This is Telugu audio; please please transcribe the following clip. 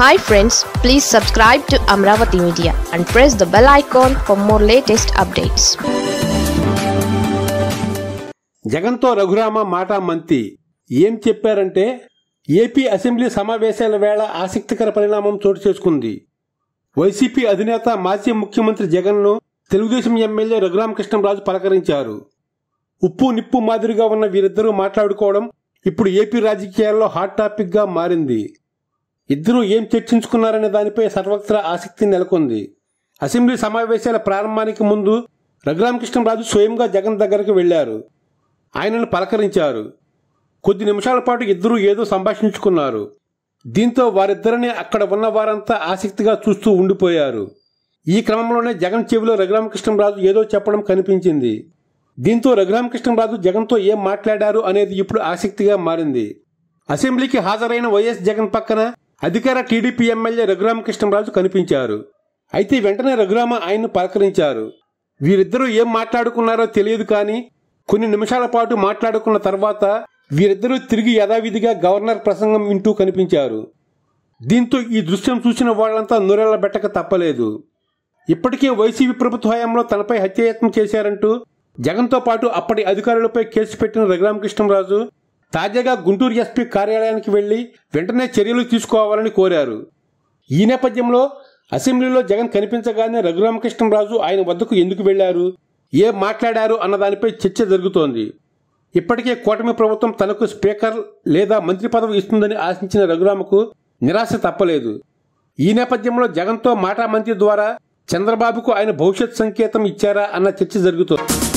Hi friends please subscribe to Amaravati media and press the bell icon for more latest updates జగన్తో రఘురామ మాట మంతి ఏం చెప్పారంటే ఏపీ అసెంబ్లీ సమావేశాల వేళ ఆసక్తికర పరిణామం చోటు చేసుకుంది. వైసీపీ అధినేత మాజీ ముఖ్యమంత్రి జగన్ను తెలుగుదేశం ఎమ్మెల్యే రఘురామకృష్ణరాజు పలకరించారు. ఉప్పు నిప్పు మాదిరిగా ఉన్న వీరిద్దరూ మాట్లాడుకోవడం ఇప్పుడు ఏపీ రాజకీయాల్లో హాట్ టాపిక్గా మారింది. ఇద్దరూ ఏం చర్చించుకున్నారనే దానిపై సర్వత్రా ఆసక్తి నెలకొంది. అసెంబ్లీ సమావేశాల ప్రారంభానికి ముందు రఘురామకృష్ణరాజు స్వయంగా జగన్ దగ్గరకు వెళ్ళారు ఆయనను పలకరించారు. కొద్ది నిమిషాల పాటు ఇద్దరూ ఏదో సంభాషించుకున్నారు. దీంతో వారిద్దరిని అక్కడ ఉన్న వారంతా ఆసక్తిగా చూస్తూ ఉండిపోయారు. ఈ క్రమంలోనే జగన్ చెవిలో రఘురామకృష్ణరాజు ఏదో చెప్పడం కనిపించింది. దీంతో రఘురామకృష్ణరాజు జగన్తో ఏం మాట్లాడారు అనేది ఇప్పుడు ఆసక్తిగా మారింది. అసెంబ్లీకి హాజరైన వైఎస్ జగన్ పక్కన అధికార టీడీపీ ఎమ్మెల్యే రఘురామకృష్ణంరాజు కనిపించారు. అయితే వెంటనే రఘురామ ఆయన్ను పలకరించారు. వీరిద్దరూ ఏం మాట్లాడుకున్నారో తెలియదు కానీ కొన్ని నిమిషాల పాటు మాట్లాడుకున్న తర్వాత వీరిద్దరూ తిరిగి యథావిధిగా గవర్నర్ ప్రసంగం వింటూ కనిపించారు. దీంతో ఈ దృశ్యం చూసిన వాళ్ళంతా నూరెళ్ళ బెట్టక తప్పలేదు. ఇప్పటికే వైసీపీ ప్రభుత్వ హయాంలో తనపై హత్యాయత్నం చేశారంటూ జగన్తో పాటు అప్పటి అధికారులపై కేసు పెట్టిన రఘురామకృష్ణరాజు తాజాగా గుంటూరు ఎస్పీ కార్యాలయానికి వెళ్ళి వెంటనే చర్యలు తీసుకోవాలని కోరారు. ఈ నేపథ్యంలో అసెంబ్లీలో జగన్ కనిపించగానే రఘురామకృష్ణరాజు ఆయన వద్దకు ఎందుకు వెళ్ళారు? ఏం మాట్లాడారు అన్న దానిపై చర్చ జరుగుతోంది. ఇప్పటికే కూటమి ప్రభుత్వం తనకు స్పీకర్ లేదా మంత్రి పదవి ఇస్తుందని ఆశించిన రఘురామకు నిరాశ తప్పలేదు. ఈ నేపథ్యంలో జగన్తో మాటా మంత్రి ద్వారా చంద్రబాబుకు ఆయన భవిష్యత్ సంకేతం ఇచ్చారా అన్న చర్చ జరుగుతోంది.